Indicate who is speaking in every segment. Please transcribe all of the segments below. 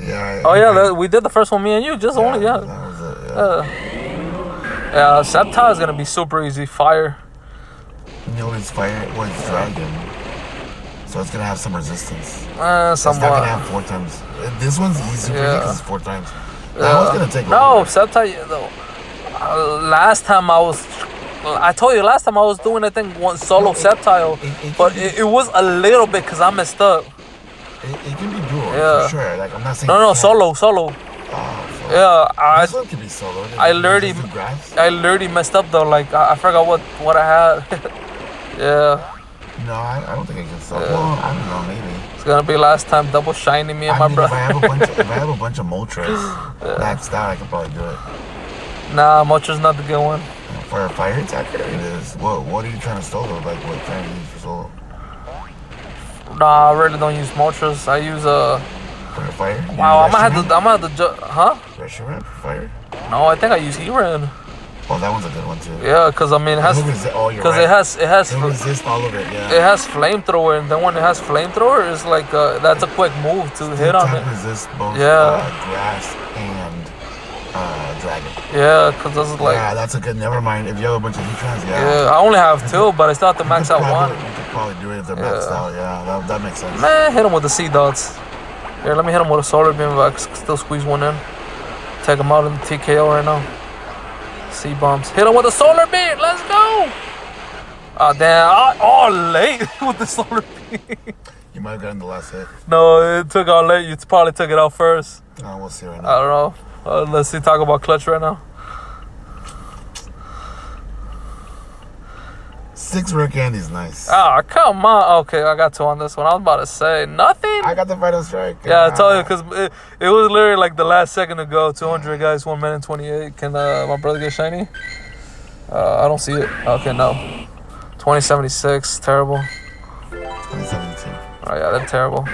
Speaker 1: Yeah.
Speaker 2: Oh yeah, that, we did the first one, me and you, just only yeah.
Speaker 1: That was it. Yeah.
Speaker 2: Uh, yeah, Sceptile is gonna be super easy. Fire.
Speaker 1: you know it's fire. Well, it's dragon. So it's gonna have some resistance.
Speaker 2: Uh, somewhat.
Speaker 1: It's not gonna have four times. This one's easy
Speaker 2: Yeah.
Speaker 1: because it's four times. That one's gonna take.
Speaker 2: No,
Speaker 1: longer.
Speaker 2: Though. Uh, last time I was, I told you last time I was doing I think one solo Sceptile,
Speaker 1: it- it
Speaker 2: but it, it was a little bit because I messed up.
Speaker 1: It, it can be dual
Speaker 2: Yeah.
Speaker 1: for sure. Like I'm not saying.
Speaker 2: No, no, solo, solo.
Speaker 1: Oh, so
Speaker 2: Yeah, I,
Speaker 1: This one could be solo.
Speaker 2: I literally-. I literally messed up though. Like I, I forgot what what I had. yeah,
Speaker 1: No, I, I don't think I can solo. Well, I don't know. Maybe.
Speaker 2: it's gonna be last time double shiny me and
Speaker 1: I
Speaker 2: my
Speaker 1: mean, if I
Speaker 2: brother.
Speaker 1: have a bunch, of, if I have a bunch of Moltres maxed out, I could probably do it.
Speaker 2: nah, Mocha's not the good one.
Speaker 1: For a fire attacker, it is. What What are you trying to solo? Like what trying to use for solo?
Speaker 2: Nah, I really don't use Moltres. I use uh.
Speaker 1: A fire?
Speaker 2: Wow, I'm gonna have to. I'm gonna have to. Ju- huh?
Speaker 1: Reshiram fire?
Speaker 2: No, I think I use Heatran.
Speaker 1: Oh, that one's a good one too.
Speaker 2: Yeah, cause I mean it has.
Speaker 1: Resi- oh,
Speaker 2: Because
Speaker 1: right.
Speaker 2: it has. It has.
Speaker 1: It'll resist all of it. Yeah.
Speaker 2: It has flamethrower, and then when it has flamethrower, it's like uh, that's a quick move to hit on it.
Speaker 1: resist both
Speaker 2: Yeah.
Speaker 1: uh, grass and uh, dragon.
Speaker 2: Yeah, because this is like.
Speaker 1: yeah, that's a good. Never mind. If you have a bunch of neutrons, yeah.
Speaker 2: Yeah, I only have two, but I still have to max out one.
Speaker 1: Probably- You could probably do it if they're maxed
Speaker 2: Yeah.
Speaker 1: out. Yeah, that, that makes sense.
Speaker 2: Man, hit him with the sea dots. Here, let me hit him with a solar beam if I can still squeeze one in. Take him out in the TKO right now. Sea bombs. Hit him with a solar beam. Let's go. Ah, damn. Ah, Oh, late with the solar beam.
Speaker 1: You might have gotten the last hit.
Speaker 2: no, it took out late. You probably took it out first.
Speaker 1: Uh, we'll see right
Speaker 2: I don't know. Uh, let's see. Talk about clutch right now.
Speaker 1: Six rare candies, nice.
Speaker 2: Ah, come on. Okay, I got two on this one. I was about to say nothing.
Speaker 1: I got the final strike.
Speaker 2: Yeah, I told you because it, it was literally like the last second to go. 200 guys, 1 minute 28. Can uh, my brother get shiny? Uh, I don't see it. Okay, no. 2076, terrible.
Speaker 1: 2072.
Speaker 2: Oh, yeah, that's terrible.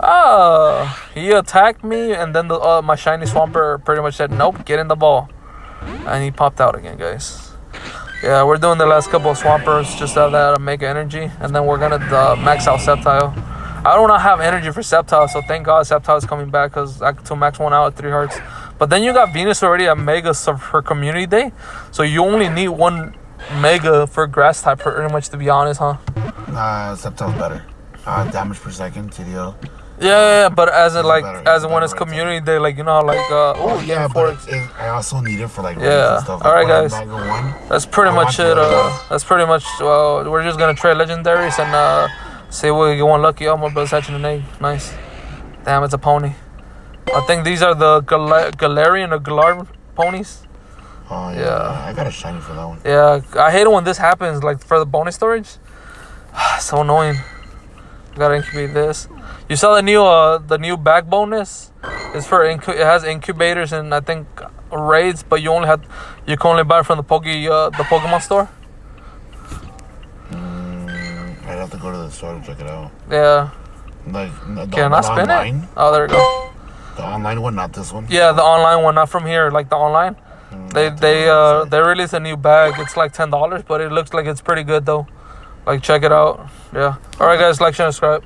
Speaker 2: Ah, he attacked me, and then the uh, my shiny Swampert pretty much said, nope, get in the ball. And he popped out again, guys. Yeah, we're doing the last couple of Swamperts just out there to make energy, and then we're gonna uh, max out Sceptile. I do not have energy for Sceptile, so thank God Sceptile is coming back because I could max one out at three hearts. But then you got Venus already at Mega for Community Day, so you only need one Mega for Grass type, pretty much to be honest, huh?
Speaker 1: Nah, Sceptile's better. Uh, damage per second, TDO.
Speaker 2: Yeah, yeah, but as
Speaker 1: It's
Speaker 2: like
Speaker 1: better,
Speaker 2: as when it's community day, like you know, how, like uh, oh
Speaker 1: Yeah,
Speaker 2: for
Speaker 1: it, it, I also need it for like
Speaker 2: Yeah.
Speaker 1: and stuff.
Speaker 2: All right,
Speaker 1: when
Speaker 2: guys.
Speaker 1: One.
Speaker 2: that's pretty
Speaker 1: I
Speaker 2: much it. Uh,
Speaker 1: uh,
Speaker 2: that's pretty much. Well, we're just gonna trade legendaries and uh, see what we get one lucky. Oh, my brother's hatching an egg. Nice. Damn, it's a pony. I think these are the Gal- Galarian or Galar ponies.
Speaker 1: Oh yeah,
Speaker 2: Yeah.
Speaker 1: I got a shiny for that one.
Speaker 2: Yeah, I hate it when this happens. Like for the bonus storage, so annoying. Gotta incubate this. You saw the new uh the new bag bonus. It's for incu- it has incubators and I think raids, but you only had you can only buy it from the Poke uh, the Pokemon store.
Speaker 1: Mm, I'd have to go to the store to check it out.
Speaker 2: Yeah.
Speaker 1: Like, the,
Speaker 2: Can I spin
Speaker 1: online,
Speaker 2: it? Oh, there we go.
Speaker 1: The online one, not this one.
Speaker 2: Yeah, the online one, not from here. Like the online.
Speaker 1: Mm,
Speaker 2: They they uh they released a new bag. It's like ten dollars, but it looks like it's pretty good though. Like check it out. Yeah. All right, guys, like, share, and subscribe.